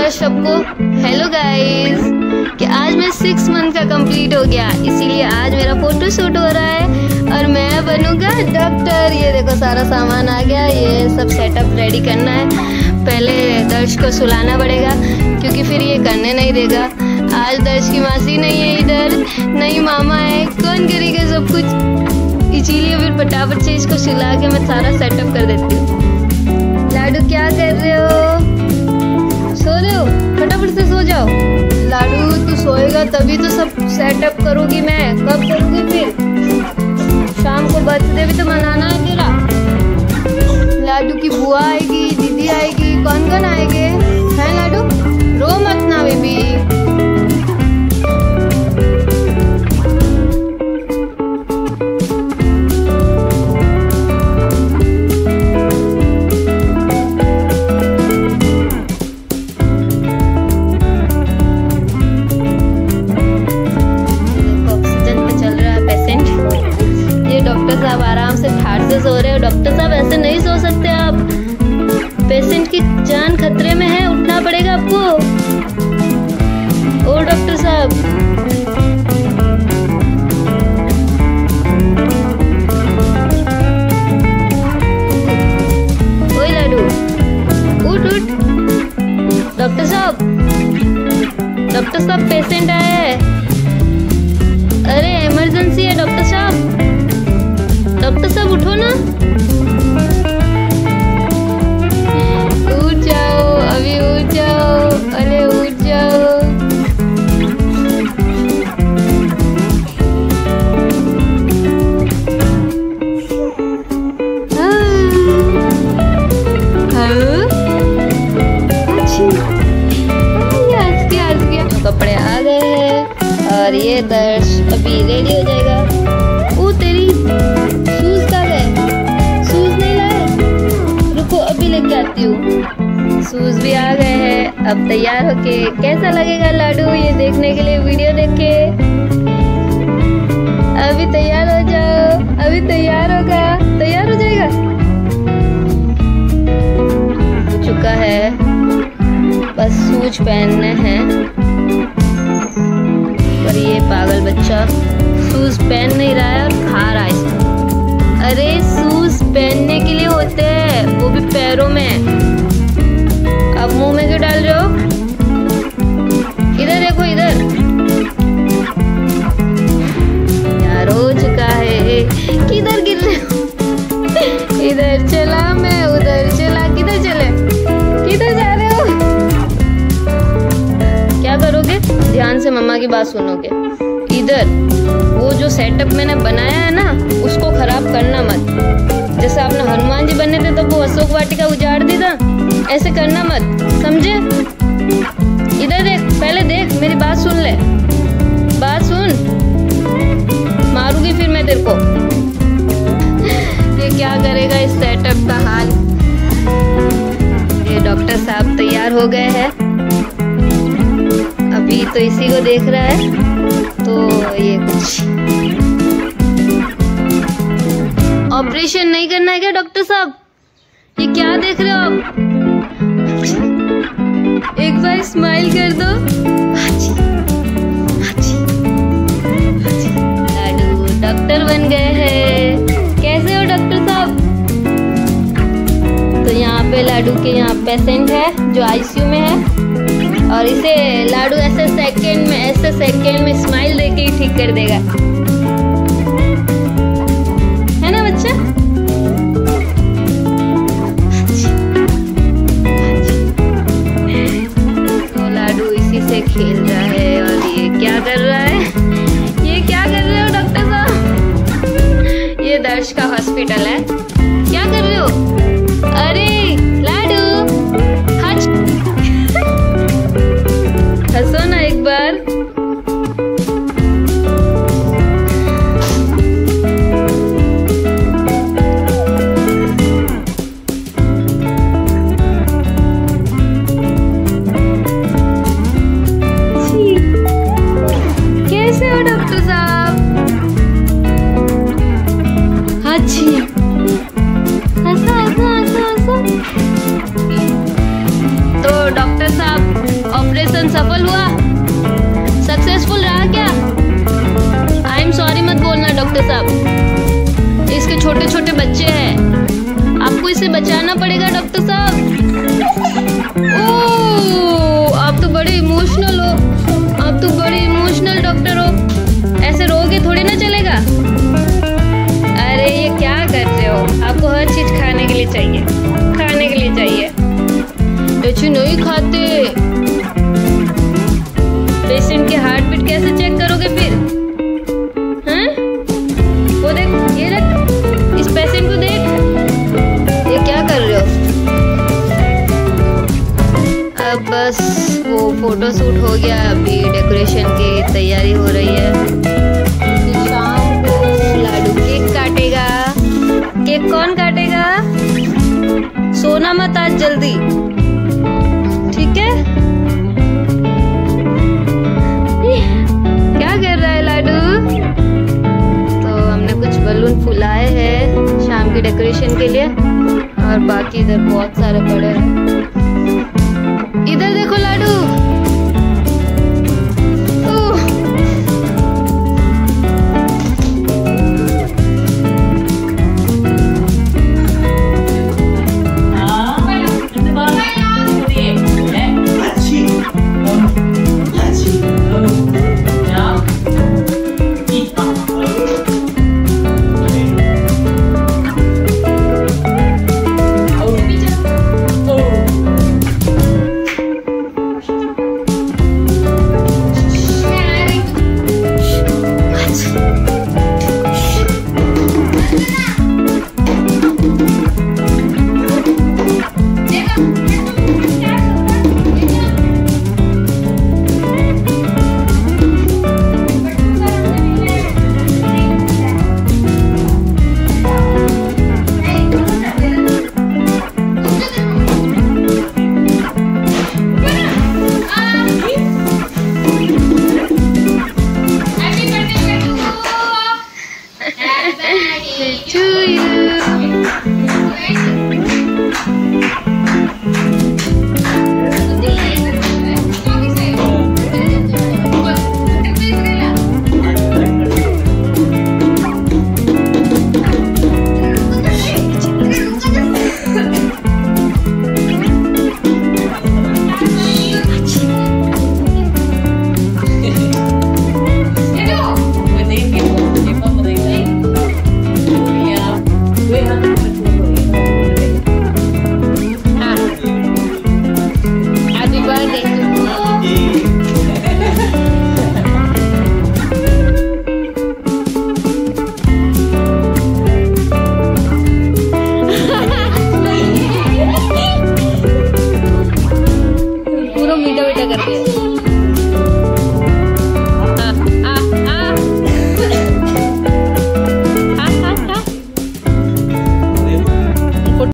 दर्शक को hello guys कि आज मैं सिक्स मंथ का कंप्लीट हो गया, इसीलिए आज मेरा फ़ोटो शूट हो रहा है, और मैं बनूँगा डॉक्टर ये देखो सारा सामान आ गया, ये सब सेटअप रेडी करना है। पहले दर्श को सुलाना पड़ेगा, क्योंकि फिर ये करने नहीं देगा। आज दर्श की मासी नहीं है इधर, नहीं मामा है, कौन करेगा सब कुछ? इसीलिए फिर फटाफट से इसको सुला के मैं सारा सेटअप कर देती हूँ। लाडू क्या कर रहे हो? सोएगा, तभी तो सब सेटअप करूँगी मैं। कब करूँगी फिर? शाम को बर्थडे भी तो मनाना है तेरा। लाडू की बुआ आएगी, दीदी आएगी कौन कौन आएँगे? हैं लाडू? रो मत ना, बेबी। इमरजेंसी है डॉक्टर साहब। डॉक्टर साहब उठो ना। अब तैयार होके कैसा लगेगा लाडू ये देखने के लिए वीडियो देखे अभी तैयार हो जाओ, अभी तैयार होगा, तैयार हो जाएगा? हो चुका है, बस शूज़ पहनने हैं। पर ये पागल बच्चा शूज़ पहन नहीं रहा है और खा रहा है अरे सूज पहनने के लिए होते हैं, वो भी पैरों में। अब मुँह में क्यों डाल रहे हो इधर देखो, इधर। यार हो चुका है? किधर गिर रहे हो? इधर चला मैं, उधर चला। किधर चले? किधर जा रहे हो? क्या करोगे? ध्यान से मम्मा की बात सुनोगे। इधर, वो जो सेटअप मैंने बनाया है ना, उसको खराब करना मत। जैसे आपने हनुमान जी बने थे तो वो अशोक वाटिका करना मत, समझे? इधर देख, पहले देख, मेरी बात सुन ले। बात सुन। मारूँगी फिर मैं तेरे को। ये क्या करेगा इस सेटअप का हाल? ये डॉक्टर साहब तैयार हो गए हैं। अभी तो इसी को देख रहा है तो ये कुछ। ऑपरेशन नहीं करना है क्या डॉक्टर साहब? ये क्या देख रहे हो आप? एक बार स्माइल कर दो। डॉक्टर बन गए हैं। कैसे हो डॉक्टर साहब? तो यहाँ पे लाडू के यहाँ पेशेंट है, जो आईसीयू में है। और इसे लाडू ऐसे सेकंड में ऐसे सेकंड में स्माइल देके ही ठीक कर देगा। है ना बच्चा? सफल हुआ? सक्सेसफुल रहा क्या? आई एम सॉरी मत बोलना डॉक्टर साहब। इसके छोटे छोटे बच्चे हैं। आपको इसे बचाना पड़ेगा डॉक्टर साहब। आप तो बड़े इमोशनल हो। आप तो बड़े इमोशनल डॉक्टर हो। ऐसे रोगे थोड़ी ना चलेगा? अरे, ये क्या कर रहे हो? आपको हर चीज़ खाने के लिए चाहिए। खाने के लिए चाहिए। अच्छी नहीं खाते। पेशेंट के हार्ट बीट कैसे चेक करोगे फिर? हैं? वो देख, ये देख इस पेशेंट को देख। ये क्या कर रहे हो? अब बस वो फ़ोटो शूट हो गया। अभी डेकोरेशन की तैयारी हो रही है। केक कौन काटेगा? सोना मत आज जल्दी। डेकोरेशन के लिए और बाकी इधर बहुत सारे बड़े हैं। After two Thank you.